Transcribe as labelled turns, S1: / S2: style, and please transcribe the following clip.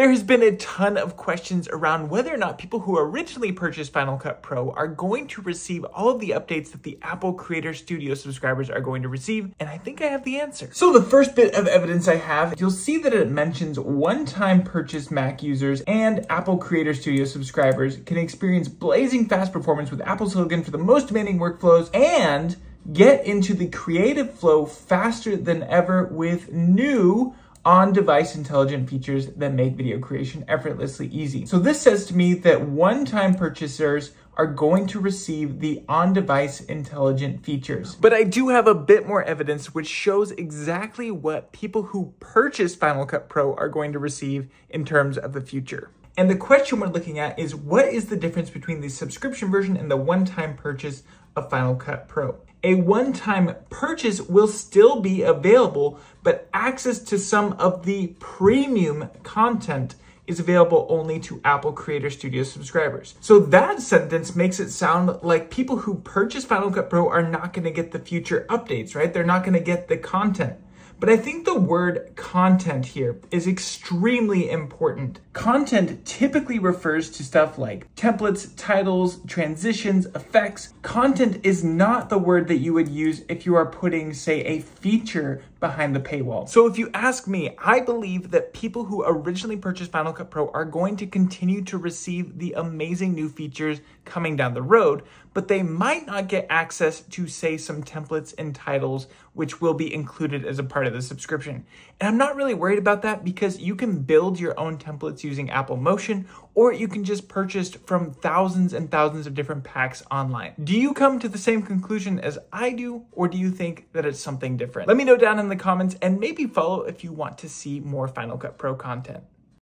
S1: There has been a ton of questions around whether or not people who originally purchased Final Cut Pro are going to receive all of the updates that the Apple Creator Studio subscribers are going to receive, and I think I have the answer. So the first bit of evidence I have, you'll see that it mentions one-time purchase Mac users and Apple Creator Studio subscribers can experience blazing fast performance with Apple Silicon for the most demanding workflows and get into the creative flow faster than ever with new on-device intelligent features that make video creation effortlessly easy. So this says to me that one-time purchasers are going to receive the on-device intelligent features. But I do have a bit more evidence which shows exactly what people who purchase Final Cut Pro are going to receive in terms of the future. And the question we're looking at is what is the difference between the subscription version and the one-time purchase of Final Cut Pro? a one-time purchase will still be available, but access to some of the premium content is available only to Apple Creator Studio subscribers. So that sentence makes it sound like people who purchase Final Cut Pro are not gonna get the future updates, right? They're not gonna get the content. But I think the word content here is extremely important. Content typically refers to stuff like templates, titles, transitions, effects. Content is not the word that you would use if you are putting, say, a feature behind the paywall. So if you ask me, I believe that people who originally purchased Final Cut Pro are going to continue to receive the amazing new features coming down the road, but they might not get access to, say, some templates and titles, which will be included as a part of the subscription. And I'm not really worried about that because you can build your own templates using Apple Motion, or you can just purchase from thousands and thousands of different packs online. Do you come to the same conclusion as I do, or do you think that it's something different? Let me know down in the comments and maybe follow if you want to see more Final Cut Pro content.